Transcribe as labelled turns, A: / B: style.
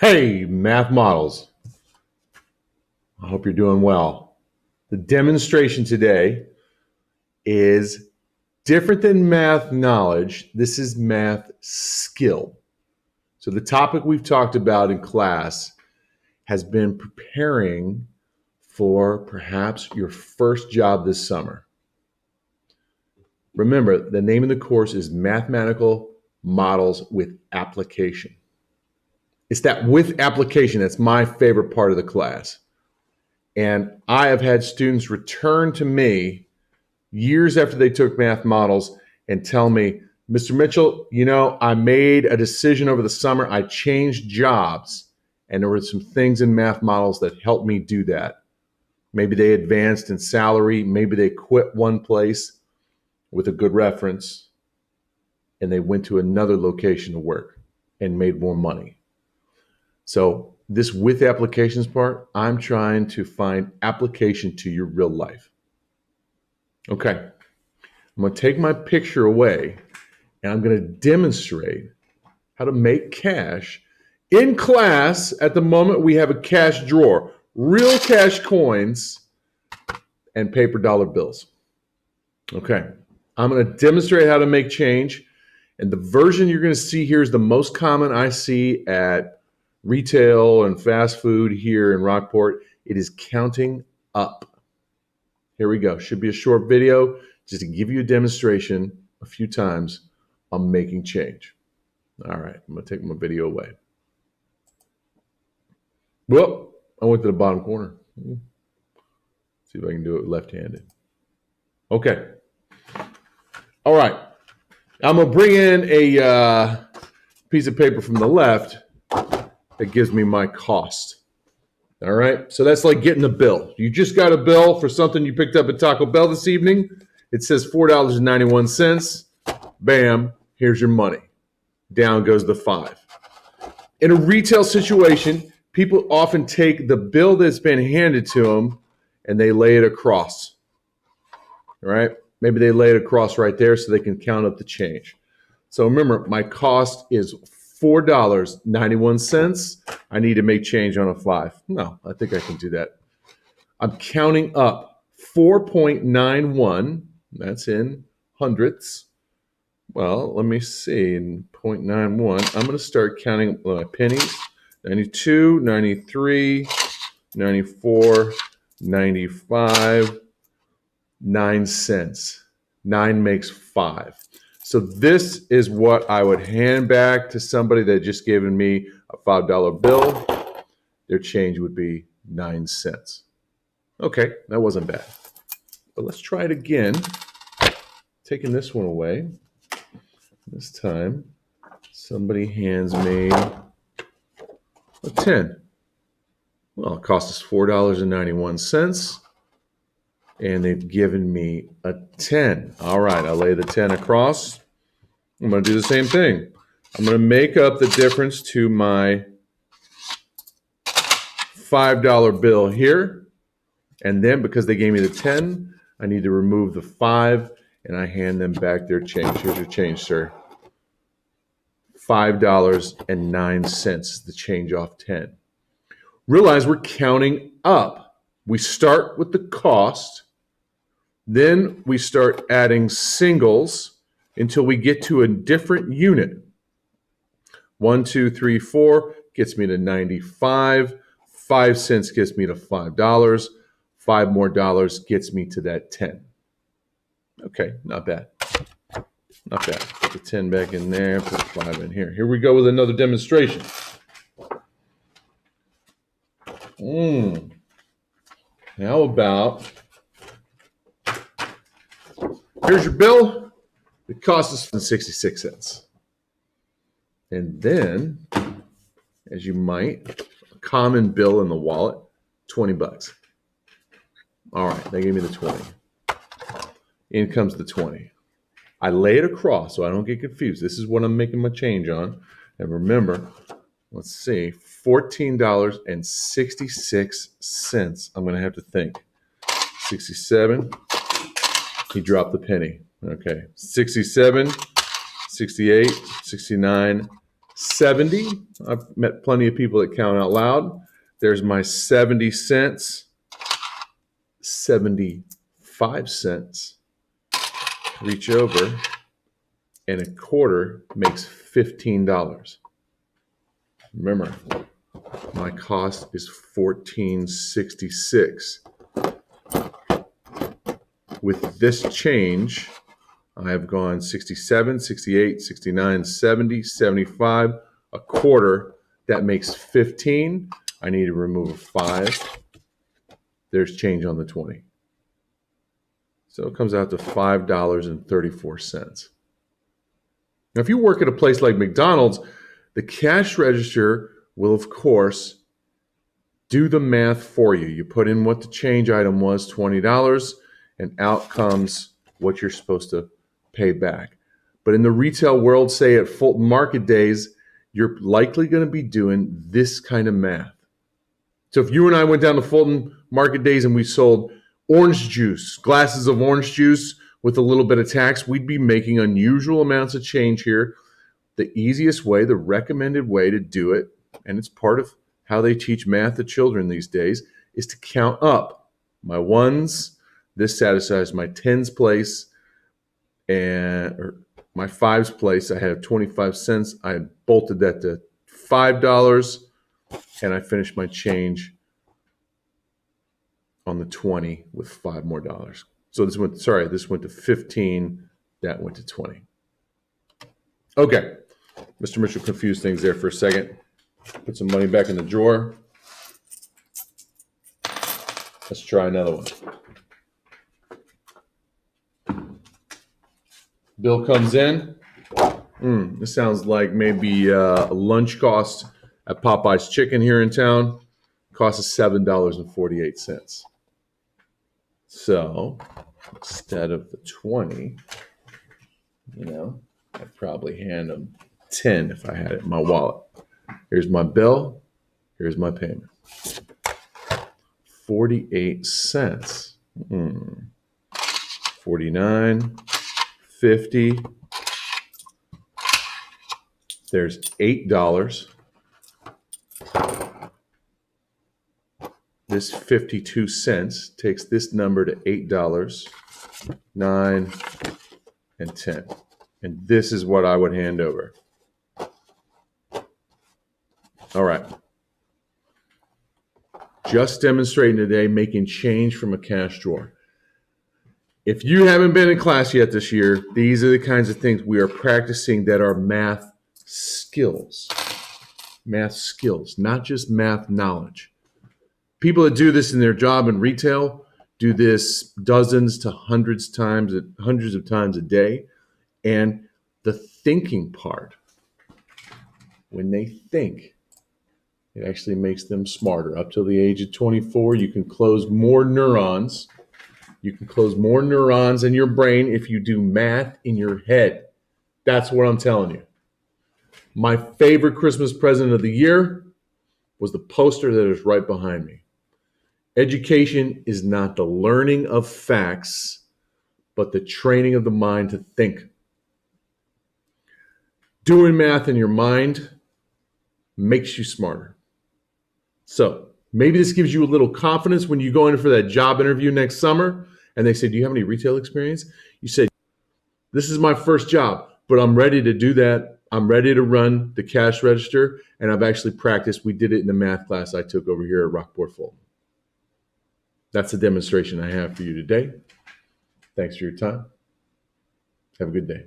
A: Hey, math models. I hope you're doing well. The demonstration today is different than math knowledge. This is math skill. So, the topic we've talked about in class has been preparing for perhaps your first job this summer. Remember, the name of the course is Mathematical Models with Application. It's that with application that's my favorite part of the class. And I have had students return to me years after they took math models and tell me, Mr. Mitchell, you know, I made a decision over the summer. I changed jobs, and there were some things in math models that helped me do that. Maybe they advanced in salary, maybe they quit one place with a good reference, and they went to another location to work and made more money. So this with applications part, I'm trying to find application to your real life. Okay. I'm going to take my picture away and I'm going to demonstrate how to make cash in class. At the moment, we have a cash drawer, real cash coins and paper dollar bills. Okay. I'm going to demonstrate how to make change. And the version you're going to see here is the most common I see at retail and fast food here in Rockport, it is counting up. Here we go. Should be a short video just to give you a demonstration a few times on making change. All right, I'm going to take my video away. Well, I went to the bottom corner. See if I can do it left handed. Okay. All right. I'm going to bring in a uh, piece of paper from the left that gives me my cost. All right. So that's like getting a bill. You just got a bill for something you picked up at Taco Bell this evening. It says $4.91. Bam, here's your money. Down goes the five. In a retail situation, people often take the bill that's been handed to them and they lay it across. All right. Maybe they lay it across right there so they can count up the change. So remember, my cost is $4.91. I need to make change on a five. No, I think I can do that. I'm counting up 4.91. That's in hundredths. Well, let me see. In 0.91, I'm going to start counting my pennies 92, 93, 94, 95, 9 cents. 9 makes 5. So this is what I would hand back to somebody that just given me a $5 bill. Their change would be 9 cents. Okay, that wasn't bad. But let's try it again. Taking this one away. This time, somebody hands me a 10. Well, it cost us $4.91 and they've given me a 10. All right, I lay the 10 across. I'm going to do the same thing. I'm going to make up the difference to my $5 bill here. And then because they gave me the 10, I need to remove the 5 and I hand them back their change. Here's your change, sir. $5.09, the change off 10. Realize we're counting up. We start with the cost then we start adding singles until we get to a different unit. One, two, three, four gets me to 95. Five cents gets me to $5. Five more dollars gets me to that 10. Okay, not bad. Not bad. Put the 10 back in there, put the 5 in here. Here we go with another demonstration. Mm. How about Here's your bill. It cost us 66 cents. And then, as you might, a common bill in the wallet, 20 bucks. All right, they gave me the 20. In comes the 20. I lay it across so I don't get confused. This is what I'm making my change on. And remember, let's see, $14.66. I'm going to have to think. 67, he dropped the penny. Okay. 67, 68, 69, 70. I've met plenty of people that count out loud. There's my 70 cents, 75 cents. Reach over, and a quarter makes $15. Remember, my cost is 1466. With this change, I have gone 67, 68, 69, 70, 75, a quarter. That makes 15. I need to remove a 5. There's change on the 20. So it comes out to $5.34. Now, if you work at a place like McDonald's, the cash register will, of course, do the math for you. You put in what the change item was, $20, and out comes what you're supposed to pay back. But in the retail world, say at Fulton Market Days, you're likely going to be doing this kind of math. So if you and I went down to Fulton Market Days and we sold orange juice, glasses of orange juice with a little bit of tax, we'd be making unusual amounts of change here. The easiest way, the recommended way to do it and it's part of how they teach math to children these days, is to count up. My ones, this satisfies my tens place, and or my fives place. I had 25 cents. I bolted that to five dollars, and I finished my change on the 20 with five more dollars. So this went, sorry, this went to 15, that went to 20. Okay. Mr. Mitchell confused things there for a second. Put some money back in the drawer. Let's try another one. Bill comes in. Mm, this sounds like maybe uh, lunch cost at Popeye's Chicken here in town. Cost us seven dollars and forty-eight cents. So instead of the twenty, you know, I'd probably hand them ten if I had it in my wallet. Here's my bill. Here's my payment. 48 cents. Mm. 49, 50. There's $8. This 52 cents takes this number to $8, 9, and 10. And this is what I would hand over. All right. Just demonstrating today making change from a cash drawer. If you haven't been in class yet this year, these are the kinds of things we are practicing that are math skills. Math skills, not just math knowledge. People that do this in their job in retail do this dozens to hundreds times hundreds of times a day and the thinking part when they think it actually makes them smarter. Up till the age of 24, you can close more neurons. You can close more neurons in your brain if you do math in your head. That's what I'm telling you. My favorite Christmas present of the year was the poster that is right behind me. Education is not the learning of facts, but the training of the mind to think. Doing math in your mind makes you smarter. So maybe this gives you a little confidence when you go in for that job interview next summer and they say, Do you have any retail experience? You say, This is my first job, but I'm ready to do that. I'm ready to run the cash register. And I've actually practiced. We did it in the math class I took over here at Rockport Fulton. That's the demonstration I have for you today. Thanks for your time. Have a good day.